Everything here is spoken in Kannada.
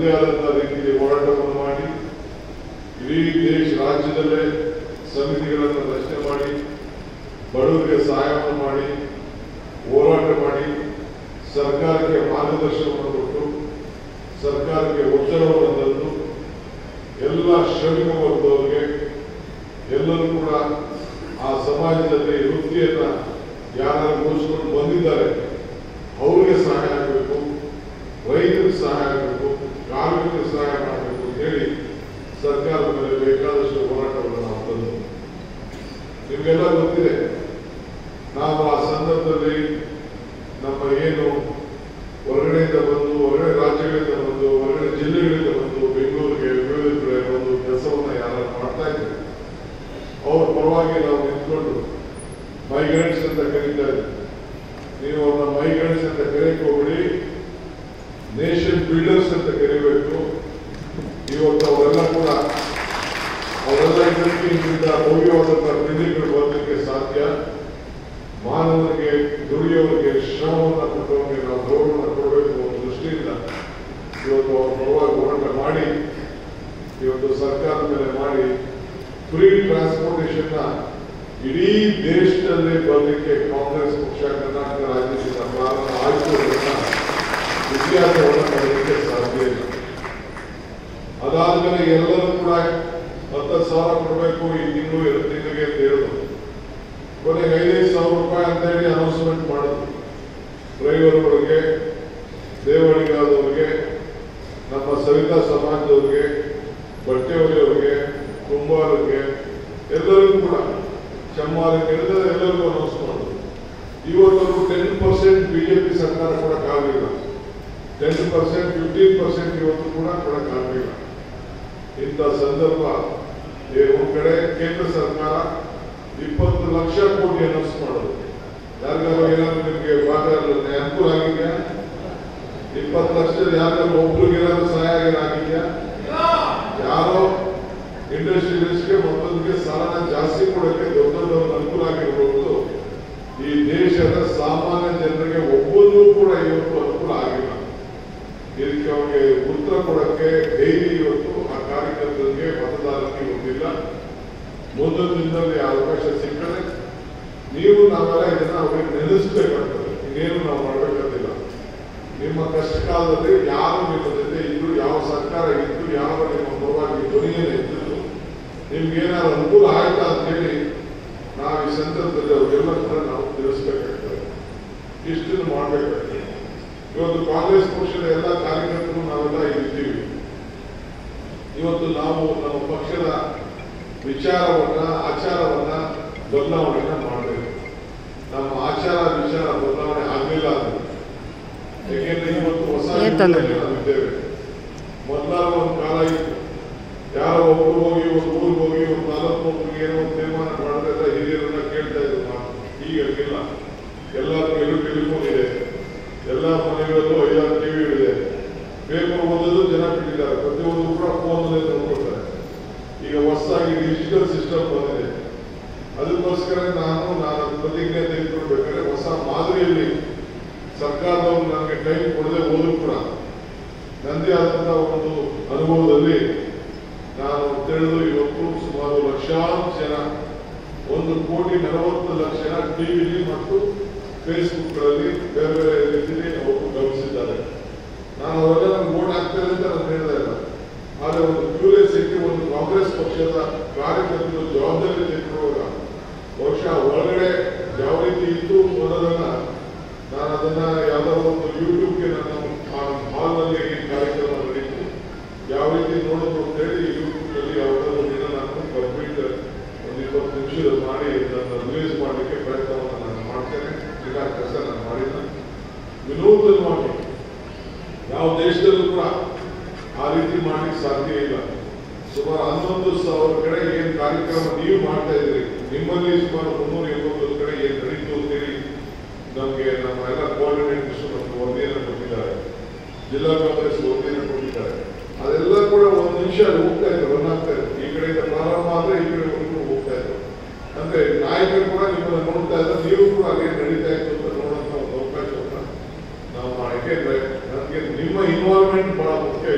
ನಮ್ಮದೇ ಆದಂತಹ ರೀತಿಯಲ್ಲಿ ಹೋರಾಟವನ್ನು ಮಾಡಿ, ಇಡೀ ದೇಶ, ರಾಜ್ಯದಲ್ಲೇ ಸಮಿತಿಗಳನ್ನು ರಚನೆ ಮಾಡಿ, ಬಡವರಿಗೆ ಸಹಾಯವನ್ನು ಮಾಡಿ, ಹೋರಾಟ ಮಾಡಿ, ಸರ್ಕಾರಕ್ಕೆ ಮಾರ್ಗದರ್ಶನವನ್ನು ಕೊಟ್ಟು, ಸರ್ಕಾರಕ್ಕೆ ಒತ್ತಡವನ್ನು ತಂದು, ಎಲ್ಲ ಶ್ರಮಿಕ ವರ್ಗದವರಿಗೆ ಎಲ್ಲರೂ ಕೂಡ ಆ ಸಮಾಜದಲ್ಲಿ ವೃತ್ತಿಯನ್ನ ಯಾರು ಮುಗಿಸ್ಕೊಂಡು ಬಂದಿದ್ದಾರೆ, ಅವ್ರಿಗೆ ಸಹಾಯ ಆಗಬೇಕು ರೈತರಿಗೆ ಸಹಾಯ ಆಗಬೇಕು ಕಾರ್ಮಿಕರಿಗೆ ಸಹಾಯ ಮಾಡಬೇಕು ಅಂತ ಹೇಳಿ ಸರ್ಕಾರದ ಮೇಲೆ ಬೇಕಾದಷ್ಟು ಹೋರಾಟವನ್ನು ನಾವು ತಂದು ನಿಮಗೆಲ್ಲ ಗೊತ್ತಿದೆ, ನಾವು ಆ ಸಂದರ್ಭದಲ್ಲಿ ನಮ್ಮ ಏನು ಹೊರಗಡೆಯಿಂದ ಬಂದು, ಹೊರಗಡೆ ರಾಜ್ಯಗಳಿಂದ ಬಂದು, ಹೊರಗಡೆ ಜಿಲ್ಲೆಗಳಿಂದ ಬಂದು, ಬೆಂಗಳೂರಿಗೆ ವಿವಿಧ ಕಡೆ ಒಂದು ಕೆಲಸವನ್ನ ಯಾರು ಮಾಡ್ತಾ ಇದ್ರು. ಅವ್ರ ಪರವಾಗಿ ನಾವು ನಿಂತ್ಕೊಂಡು ಮೈಗ್ರೆಂಟ್ಸ್ ಅಂತ ಕರೀತಾ ಇದ್ದೀವಿ ನೀವು ಅವ್ರನ್ನ ಮೈಗ್ರೆಂಟ್ಸ್ ಅಂತ ಕರೆಯಕ್ಕೆ ಹೋಗ್ಬಿಡಿ ನೇಷನ್ ಬಿಲ್ಡರ್ಸ್ ಅಂತ ಕರಿಬೇಕು ಇವತ್ತು ಅವರೆಲ್ಲ ಕೂಡ ಅವರೆಲ್ಲ ಮೌಲ್ಯವಾದಂತಹ ಬಿಲ್ಡಿಂಗ್ಗಳು ಸಾಧ್ಯ. ಮಾನವನಿಗೆ ದುಡಿಯೋರಿಗೆ ಶ್ರಮವನ್ನು ಕೊಟ್ಟವರಿಗೆ ನಾವು ಗೌರವವನ್ನು ಕೊಡಬೇಕು ಅನ್ನೋ ದೃಷ್ಟಿಯಿಂದ ಇವತ್ತು ಅವ್ರ ಪರವಾಗಿ ಹೋರಾಟ ಮಾಡಿ, ಇವತ್ತು ಸರ್ಕಾರದ ಮೇಲೆ ಮಾಡಿ ಫ್ರೀ ಟ್ರಾನ್ಸ್ಪೋರ್ಟೇಷನ್ ಇಡೀ ದೇಶದಲ್ಲಿ ಬರಲಿಕ್ಕೆ ಕಾಂಗ್ರೆಸ್ ಪಕ್ಷ, ಕರ್ನಾಟಕ ರಾಜ್ಯದಿಂದ ಪ್ರಾರಂಭ ಆಯಿತು ಇತಿಹಾಸವನ್ನು ಮಾಡಲಿಕ್ಕೆ ಸಾಧ್ಯ ಇಲ್ಲ. ಅದಾದ್ಮೇಲೆ ಎಲ್ಲರೂ ಕೂಡ ಹತ್ತು ಸಾವಿರ ಕೊಡಬೇಕು, ಈ ತಿಂಗಳು ಎರಡು ತಿಂಗಳಿಗೆ ಅಂತ ಹೇಳಿದ್ರು ಕೊನೆಗೆ ಐದೈದು ಸಾವಿರ ರೂಪಾಯಿ ಅಂತ ಹೇಳಿ ಅನೌನ್ಸ್ಮೆಂಟ್ ಮಾಡಿದ್ರು. ಡ್ರೈವರ್ಗಳಿಗೆ, ದೇವಳಿಗಾದವ್ರಿಗೆ, ನಮ್ಮ ಸವಿತಾ ಸಮಾಜದವ್ರಿಗೆ ಬಟ್ಟೆ ಹೊಲಿಯವ್ರಿಗೆ ಕುಂಬಾರರಿಗೆ ಎಲ್ಲರಿಗೂ ಕೂಡ ಚಮ್ಮಾರಿಗೆ ಎಲ್ಲರಿಗೂ ಅನೌನ್ಸ್ ಮಾಡಿದ್ರು. ಇವತ್ತು ಟೆನ್ ಪರ್ಸೆಂಟ್ ಬಿಜೆಪಿ ಸರ್ಕಾರ ಕೂಡ ಕಾಗಲಿಲ್ಲ ಟೆನ್ ಪರ್ಸೆಂಟ್ ಫಿಫ್ಟೀನ್ ಪರ್ಸೆಂಟ್ ಇವತ್ತು ಕೂಡ ಕೊಡಕ್ಕಾಗಲಿಲ್ಲ ಇಂಥ ಸಂದರ್ಭ ಒಂದ್ ಕಡೆ ಕೇಂದ್ರ ಸರ್ಕಾರ ಇಪ್ಪತ್ತು ಲಕ್ಷ ಕೋಟಿ ಅನೌನ್ಸ್ ಮಾಡೋದು ಯಾರಿಗಾರು ನಿಮಗೆ ಅನುಕೂಲ ಆಗಿದೆಯಾ? ಇಪ್ಪತ್ತು ಲಕ್ಷದಲ್ಲಿ ಯಾರಿಗಾರು ಒಬ್ರಿಗೇನಾದ್ರು ಸಹಾಯ ಆಗಿದೆಯಾ? ಯಾರೋ ಇಂಡಸ್ಟ್ರಿಯಲಿಸ್ಟ್ಗೆ ಮತ್ತೊಂದಿಗೆ ಸಾಲನ ಜಾಸ್ತಿ ಕೊಡಕ್ಕೆ ದೊಡ್ಡ ದೊಡ್ಡ ಅನುಕೂಲ ಆಗಿರ್ಬೋದು. ಈ ದೇಶದ ಸಾಮಾನ್ಯ ಜನರಿಗೆ ಒಬ್ಬರಿಗೂ ಕೂಡ ಇವತ್ತು ಅನುಕೂಲ ಆಗಿಲ್ಲ. ಇದಕ್ಕೆ ಅವರಿಗೆ ಉತ್ತರ ಕೊಡಕ್ಕೆ ಮುಂದಿನ ದಿನದಲ್ಲಿ ಅವಕಾಶ ಸಿಕ್ಕರೆ ನೀವು ನಾವೆಲ್ಲ ಇದನ್ನ ಅವ್ರಿಗೆ ನೆನೆಸ್ಬೇಕಾಗ್ತದೆ ಇನ್ನೇನು ನಾವು ಮಾಡ್ಬೇಕಾದಿಲ್ಲ ನಿಮ್ಮ ಕಷ್ಟ ಕಾಲದಲ್ಲಿ ಯಾರು ನಿಮ್ಮ ಜೊತೆ ಇದ್ದು ಯಾವ ಸರ್ಕಾರ ಇದ್ದು ಯಾವ ನಿಮ್ಮ ಪರವಾಗಿ ಧ್ವನಿಯನ್ನು ಇದ್ದರು ನಿಮ್ಗೆ ಏನಾದ್ರು ಅನುಕೂಲ ಆಯ್ತಾ ಅಂತ ಹೇಳಿ ನಾವು ಈ ಸಂದರ್ಭದಲ್ಲಿ ಅವ್ರಿಗೆಲ್ಲ ಕೂಡ ನಾವು ತಿಳಿಸ್ಬೇಕಾಗ್ತದೆ. ಇಷ್ಟನ್ನು ಮಾಡ್ಬೇಕಾಗ್ತದೆ. ಇವತ್ತು ಕಾಂಗ್ರೆಸ್ ಪಕ್ಷದ ಎಲ್ಲ ಕಾರ್ಯಕರ್ತರು ನಾವೆಲ್ಲ ಇದ್ದೀವಿ. ಇವತ್ತು ನಾವು ನಮ್ಮ ಪಕ್ಷದ ವಿಚಾರವನ್ನ ಆಚಾರವನ್ನ ಬದಲಾವಣೆಯನ್ನ ಮಾಡಬೇಕು. ನಮ್ಮ ಆಚಾರ ವಿಚಾರ ಬದಲಾವಣೆ ಆಗಲಿಲ್ಲ ಯಾಕೆಂದ್ರೆ ಇವತ್ತು ಹೊಸ? ನಾವಿದ್ದೇವೆ ಮೊದಲಾದ ಒಂದು ಕಾಲ ಇತ್ತು. ಯಾರೋ ಒಬ್ರು ಹೋಗಿ ಒಂದು ಊರಿಗೆ ಹೋಗಿ ಒಂದು ತಾಲೂಕು ಒಬ್ಬರಿಗೆ ಏನೋ ಒಂದು ತೀರ್ಮಾನ ಮಾಡಿದ್ರೆ ಹಿರಿಯರನ್ನ ಕೇಳ್ತಾ ಇದ್ರು ಮಾತು. ಈಗ ಹಂಗಿಲ್ಲ. ಎಲ್ಲ ಎಲ್ಲೂ ಟೆಲಿಫೋನ್ ಇದೆ. ಎಲ್ಲ ಮನೆಗಳಲ್ಲೂ ಐದಾರು ಇದೆ. ಪೇಪರ್ ಓದೋದು ಜನ ಬಿಟ್ಟಿದ್ದಾರೆ. ಪ್ರತಿಯೊಂದು ಕೂಡ ಫೋನ್ ನೋಡ್ಕೊಳ್ತಾರೆ. ಈಗ ಹೊಸದಾಗಿ ಡಿಜಿಟಲ್ ಸಿಸ್ಟಮ್ ಬಂದಿದೆ. ಅದಕ್ಕೋಸ್ಕರ ನಾನು ನಾನು ಪ್ರತಿಜ್ಞೆ ತೆಗೆದುಕೊಳ್ಬೇಕಾದ್ರೆ ಹೊಸ ಮಾದರಿಯಲ್ಲಿ ಸರ್ಕಾರದವರು ನನಗೆ ಟೈಮ್ ಕೊಡದೆ ಹೋದ್ರು ಕೂಡ ನಂದೇ ಆದಂತಹ ಒಂದು ಅನುಭವದಲ್ಲಿ ನಾನು ತಿಳಿದು ಇವತ್ತು ಸುಮಾರು ಲಕ್ಷಾಂತರ ಜನ, ಒಂದು ಕೋಟಿ ನಲವತ್ತು ಲಕ್ಷ ಜನ ಟಿವಿಲಿ ಮತ್ತು ಫೇಸ್ಬುಕ್ಗಳಲ್ಲಿ ಬೇರೆ ಬೇರೆ ರೀತಿಯಲ್ಲಿ ಅವರು ಗಮನಿಸಿದ್ದಾರೆ. ನಾನು ಅವೆಲ್ಲ ನನಗೆ ವೋಟ್ ಹಾಕ್ತೇನೆ ಅಂತ ನಾನು ಹೇಳ್ತಾ ಇಲ್ಲ ಆದರೆ ಒಂದು ಕ್ಯೂರಿಯಸಿಟಿ ಒಂದು ಕಾಂಗ್ರೆಸ್ ಪಕ್ಷದ ಕಾರ್ಯಕರ್ತರು ಜವಾಬ್ದಾರಿ ತೆಗೆದುಕೊಳ್ಳುವಾಗ ಬಹುಶಃ ಒಳಗಡೆ ಯಾವ ರೀತಿ ಇತ್ತು ಅನ್ನೋದನ್ನ ನಾನು ಅದನ್ನ ಯಾವ್ದಾದ್ರು ಒಂದು ಯೂಟ್ಯೂಬ್ಗೆ ನಾನು ಹಾಲ್ನಲ್ಲಿ ಈ ಕಾರ್ಯಕ್ರಮ ನಡೀತು. ಯಾವ ರೀತಿ ನೋಡೋದು ಅಂತ ಹೇಳಿ ಯೂಟ್ಯೂಬ್ನಲ್ಲಿ ಯಾವ್ದಾದ್ರು ದಿನ ನಾನು ಕಂಪ್ಲೀಟ್ ಒಂದು ಇಪ್ಪತ್ತು ನಿಮಿಷದಲ್ಲಿ ಮಾಡಿ ನನ್ನ ರಿಲೀಸ್ ಮಾಡಲಿಕ್ಕೆ ಪ್ರಯತ್ನವನ್ನು ನಾನು ಮಾಡ್ತೇನೆ. ಇಲ್ಲ ಕೆಲಸ ನಾನು ಮಾಡಿಲ್ಲ. ವಿನೂತನವಾಗಿ ಯಾವ ದೇಶದಲ್ಲೂ ಕೂಡ ಆ ರೀತಿ ಮಾಡಲಿಕ್ಕೆ ಸಾಧ್ಯ ಇಲ್ಲ. ಸುಮಾರು ಹನ್ನೊಂದು ಸಾವಿರ ಕಡೆ ಏನ್ ಕಾರ್ಯಕ್ರಮ ನೀವು ಮಾಡ್ತಾ ಇದ್ರಿ ನಿಮ್ಮಲ್ಲಿ ಸುಮಾರು ಮುನ್ನೂರ ಎಂಬತ್ತೊಂದು ಕಡೆ ಏನ್ ನಡೀತು ಅಂತೇಳಿ ನಮ್ಗೆ ನಮ್ಮ ಎಲ್ಲ ಕೋಆರ್ಡಿನೇಟರ್ಸ್ ನಮ್ಗೆ ವರದಿಯನ್ನು ಕೊಟ್ಟಿದ್ದಾರೆ ಜಿಲ್ಲಾ ಕಾಂಗ್ರೆಸ್ ವರದಿಯನ್ನು ಕೊಟ್ಟಿದ್ದಾರೆ ಅದೆಲ್ಲ ಕೂಡ ಒಂದು ನಿಮಿಷ ಅಲ್ಲಿ ಹೋಗ್ತಾ ಇದ್ರು ರನ್ ಆಗ್ತಾ ಇದ್ರು ಈ ಕಡೆಯಿಂದ ಪ್ರಾರಂಭ ಆದ್ರೆ ಈ ಕಡೆ ಹೋಗ್ತಾ ಇದ್ರು ಅಂದ್ರೆ ನಾಯಕರು ಕೂಡ ನಿಮ್ಮನ್ನ ನೋಡ್ತಾ ಇದ್ದಾರೆ ನೀವು ಕೂಡ ಅದೇನ್ ನಡೀತಾ ಇತ್ತು ಅಂತ ನೋಡುವಂತ ಒಂದು ಅವಕಾಶವನ್ನ ನಾವು ಯಾಕೆಂದ್ರೆ ನನಗೆ ನಿಮ್ಮ ಇನ್ವಾಲ್ವ್ಮೆಂಟ್ ಬಹಳ ಮುಖ್ಯ ಇದೆ